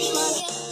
今